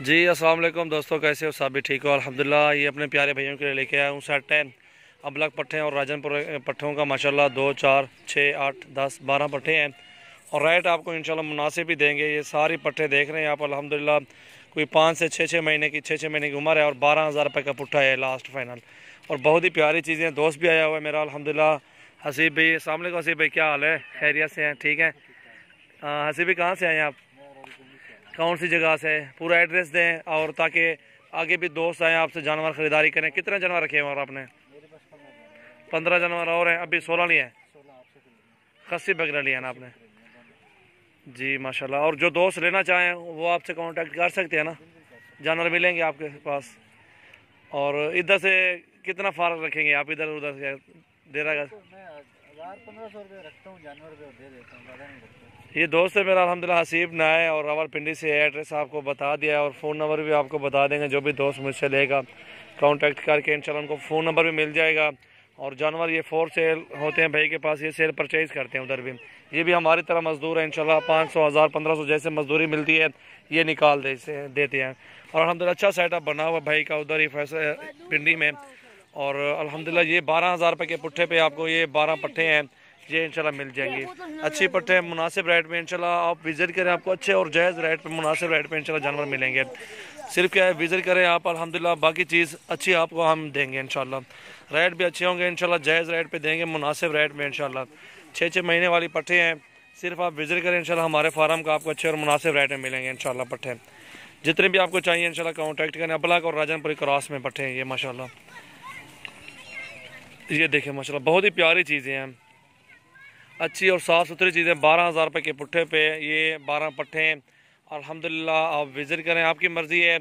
جی السلام علیکم دوستوں کیسے ہو؟ سب بھی ٹھیک ہو؟ الحمدللہ، یہ اپنے پیارے بھائیوں کے لیے لے کے آیا ہوں۔ سیٹ ہے ابلک پٹھے اور راجن پٹھوں کا ماشاءاللہ دو، چار، چھ، آٹھ، دس، بارہ پٹھے ہیں۔ اور ریٹ آپ کو انشاءاللہ مناسب ہی دیں گے۔ یہ ساری پٹھے دیکھ رہے ہیں آپ، الحمدللہ، کوئی پانچ سے چھ چھ مہینے کی، چھ چھ مہینے کی عمر ہے اور بارہ ہزار روپے کا پٹھا ہے لاسٹ فائنل اور بہت ہی پیاری چیزیں ہیں دوست بھی آیا ہوا ہے میرا، الحمدللہ۔ حسیب بھائی، السلام علیکم حسیب بھائی، کیا حال ہے؟ خیریت سے ہیں، ٹھیک ہے حسیب بھائی، کہاں سے آئے ہیں آپ؟ کون سی جگہ سے پورا ایڈریس دیں اور تاکہ آگے بھی دوست آئیں، آپ سے جانور خریداری کریں۔ کتنے جانور رکھے ہیں اور آپ نے؟ پندرہ جانور اور ہیں، ابھی سولہ لیے ہیں۔ خسی بکرا لیا نا آپ نے۔ جی ماشاءاللہ۔ اور جو دوست لینا چاہیں، وہ آپ سے کانٹیکٹ کر سکتے ہیں نا۔ جانور ملیں گے آپ کے پاس۔ اور ادھر سے کتنا فارغ رکھیں گے آپ؟ ادھر ادھر سے دے یہ دوست ہے میرا، الحمدللہ حسیب نائے اور راول پنڈی سے ایڈریس آپ کو بتا دیا ہے اور فون نمبر بھی آپ کو بتا دیں گے، جو بھی دوست مجھ سے لے گا کانٹیکٹ کر کے انشاءاللہ ان کو فون نمبر بھی مل جائے گا۔ اور جانور یہ فور سیل ہوتے ہیں، بھائی کے پاس یہ سیل پرچیز کرتے ہیں ادھر بھی۔ یہ بھی ہماری طرح مزدور ہے انشاءاللہ پانچ سو، ہزار پندرہ سو جیسے مزدوری ملتی ہے، یہ نکال دیتے ہیں اور الحمدللہ اچھا سیٹ اپ بنا ہوا بھائی کا ادھر ہی پنڈی میں۔ اور الحمدللہ یہ بارہ ہزار روپے کے پٹھے پہ آپ کو یہ بارہ پٹھے ہیں، یہ انشاءاللہ مل جائیں گے۔ اچھی پٹھے مناسب ریٹ میں انشاءاللہ آپ وزٹ کریں آپ کو اچھے اور جائز ریٹ پہ، مناسب ریٹ پہ انشاءاللہ جانور ملیں گے۔ صرف کیا ہے، وزٹ کریں آپ، الحمدللہ باقی چیز اچھی آپ کو ہم دیں گے انشاءاللہ۔ ریٹ بھی اچھے ہوں گے انشاءاللہ، جائز ریٹ پہ دیں گے، مناسب ریٹ میں انشاءاللہ۔ چھ چھ مہینے والی پٹھے ہیں، صرف آپ وزٹ کریں انشاءاللہ ہمارے فارم کا آپ کو اچھے اور مناسب ریٹ میں ملیں گے انشاءاللہ پٹھے۔ جتنے بھی آپ کو چاہیے انشاءاللہ کانٹیکٹ کریں ابلاک اور راجن پوری کراس میں پٹھے ہیں یہ، ماشاءاللہ۔ یہ دیکھیں، ماشاءاللہ بہت ہی پیاری چیزیں ہیں۔ اچھی اور صاف ستھری چیزیں، بارہ ہزار روپے کے پٹھے پہ یہ بارہ پٹھے۔ ہیں الحمدللہ، آپ وزٹ کریں، آپ کی مرضی ہے۔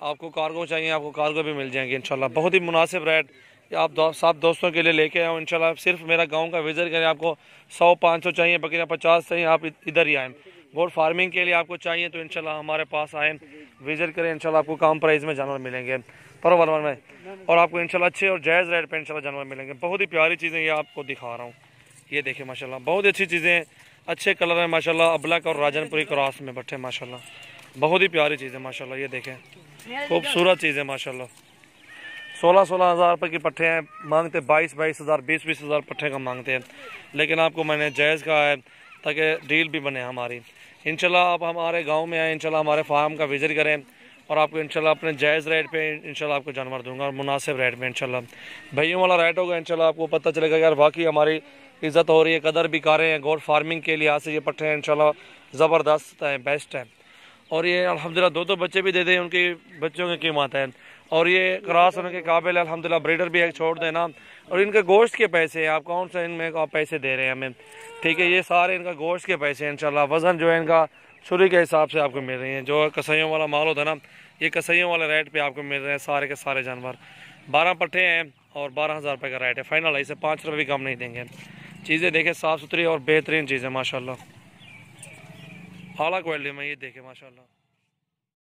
آپ کو کارگو چاہیے، آپ کو کارگو بھی مل جائیں گے، انشاءاللہ۔ بہت ہی مناسب ریٹ۔ آپ سب دوستوں کے لیے لے کے آؤں، انشاءاللہ۔ صرف میرا گاؤں کا وزٹ کریں، آپ کو سو پانچ سو چاہیے بکریاں پچاس چاہیے، آپ ادھر ہی آئیں۔ گوڈ فارمنگ کے لیے آپ کو چاہیے تو انشاءاللہ ہمارے پاس آئیں، وزٹ کریں، انشاءاللہ آپ کو کام پرائز میں جانور ملیں گے۔ پر ورور میں۔ اور آپ کو انشاءاللہ اچھے اور جائز ریٹ پہ انشاءاللہ جانور ملیں گے۔ بہت ہی پیاری چیزیں یہ آپ کو دکھا رہا ہوں۔ یہ دیکھیں ماشاءاللہ، بہت اچھی چیزیں اچھے کلر ہیں ماشاءاللہ ابلک اور راجن پوری کراس میں بٹھے ماشاءاللہ۔ بہت ہی پیاری چیزیں ماشاءاللہ، یہ دیکھیں۔ خوبصورت چیزیں ماشاءاللہ۔ سولہ سولہ ہزار روپے کی پٹھے ہیں۔ مانگتے بائیس بائیس ہزار، بیس بیس ہزار پٹھے کا مانگتے ہیں۔ لیکن آپ کو میں نے جائز کہا ہے تاکہ ڈیل بھی بنے ہماری۔ انشاءاللہ آپ ہمارے گاؤں میں آئیں، انشاءاللہ ہمارے فارم کا وزٹ کریں اور آپ کو انشاءاللہ اپنے جائز ریٹ پہ انشاءاللہ آپ کو جانور دوں گا اور مناسب ریٹ میں انشاءاللہ۔ بھائیوں والا ریٹ ہوگا انشاءاللہ، آپ کو پتہ چلے گا یار واقعی ہماری عزت ہو رہی ہے، قدر بھی کارے ہیں گوڈ فارمنگ کے لیے سے یہ پٹھے ہیں، انشاءاللہ زبردست ہیں، بیسٹ ہیں۔ اور یہ الحمدللہ دو دو بچے بھی دے دیں، ان کی بچوں کی قیمت ہیں اور یہ کراس ہونے کے قابل ہے، الحمدللہ بریڈر بھی ایک چھوڑ دینا۔ اور ان کے گوشت کے پیسے ہیں، آپ کون سا ان میں آپ پیسے دے رہے ہیں ہمیں؟ ٹھیک ہے، یہ سارے ان کا گوشت کے پیسے ہیں، انشاءاللہ۔ وزن جو ہے ان کا چھری کے حساب سے آپ کو مل رہی ہیں۔ جو کسائیوں والا مال ہوتا ہے نا، یہ کسائیوں والے ریٹ پہ آپ کو مل رہے ہیں، سارے کے سارے جانور۔ بارہ پٹھے ہیں اور بارہ ہزار روپے کا ریٹ ہے۔ فائنل ہے، اسے پانچ روپے بھی کم نہیں دیں گے۔ چیزیں دیکھیں، صاف ستھری اور بہترین چیزیں ماشاء اللہ اعلیٰ کوالٹی میں یہ دیکھیں ماشاء اللہ